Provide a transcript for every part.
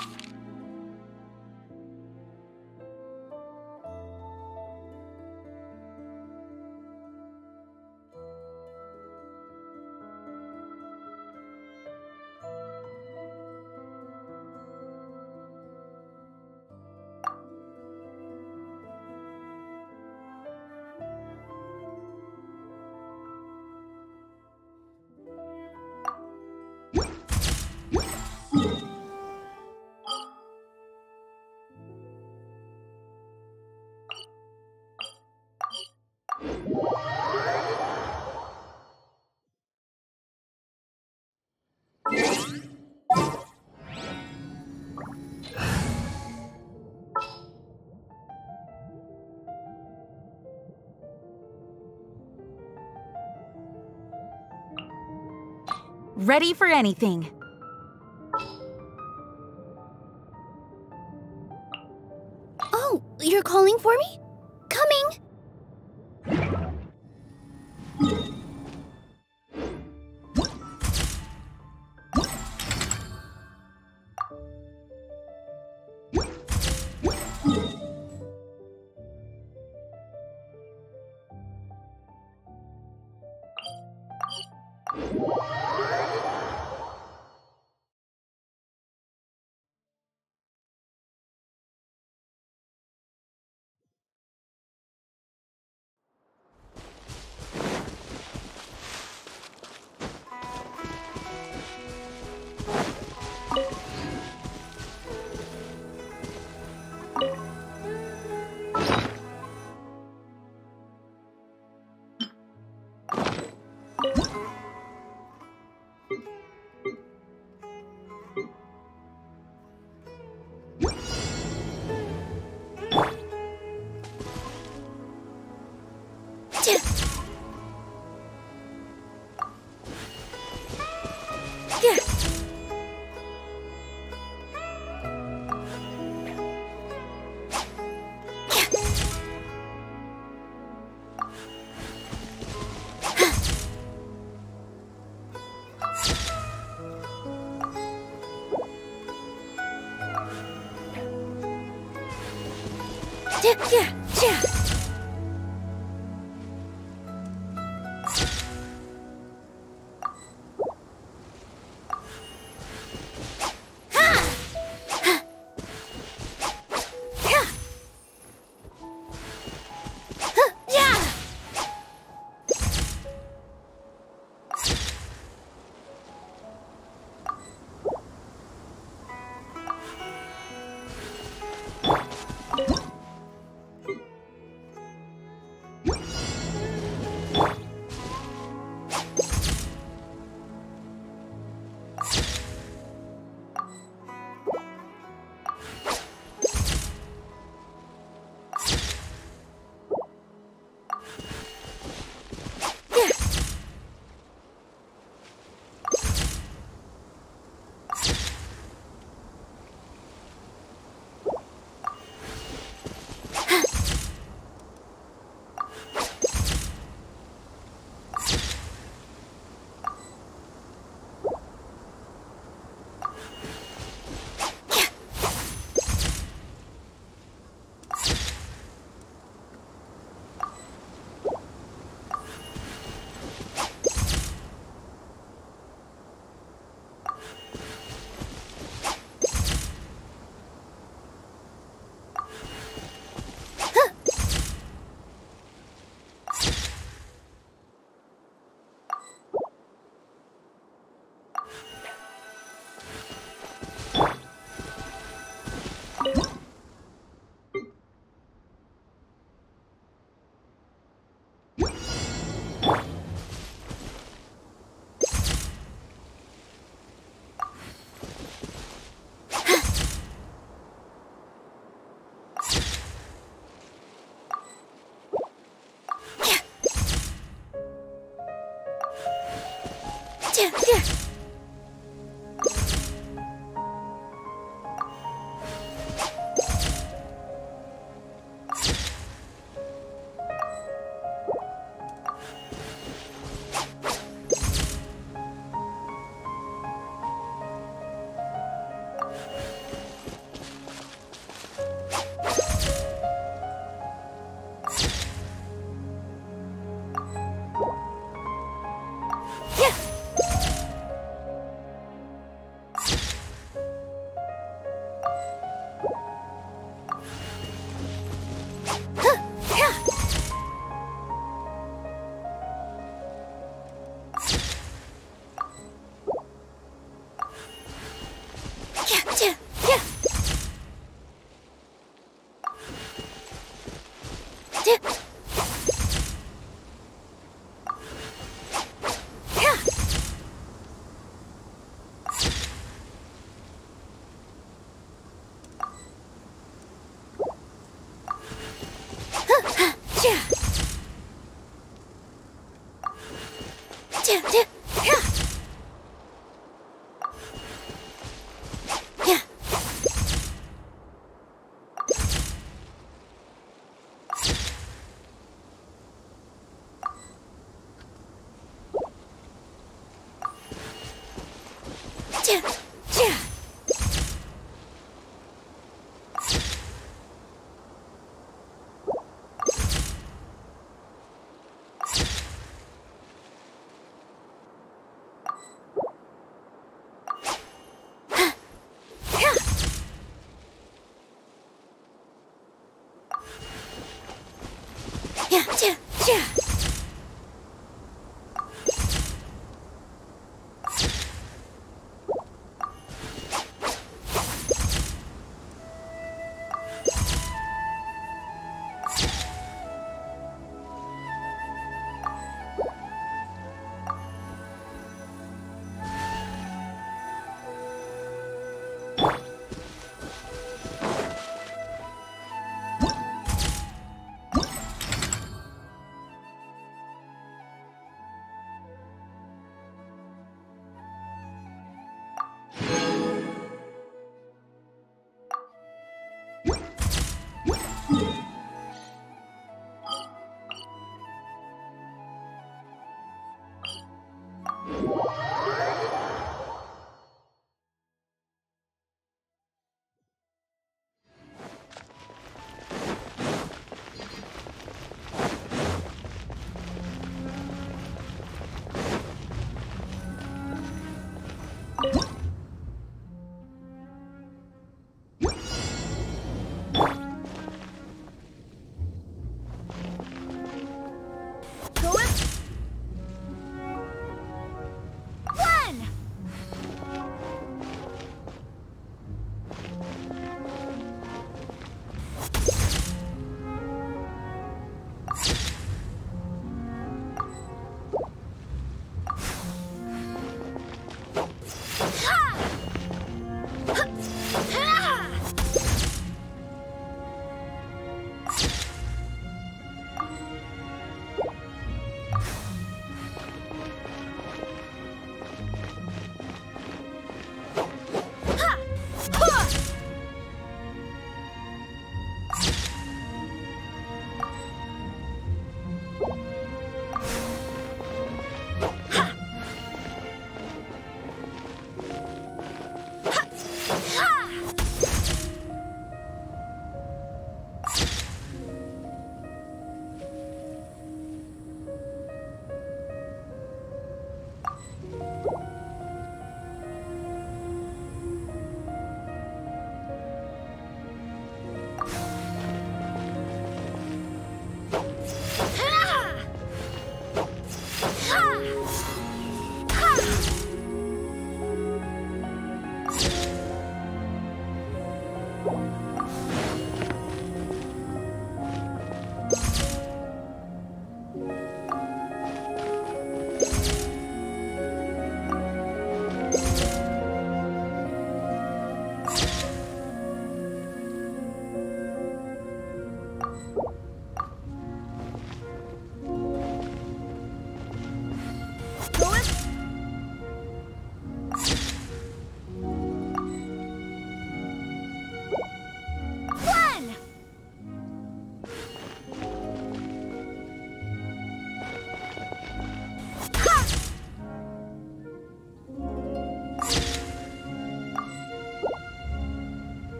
you Ready for anything. Oh, you're calling for me? 切切切。快点快る Yeah.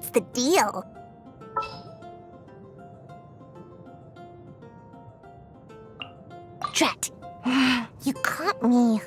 What's the deal? Drat! You caught me.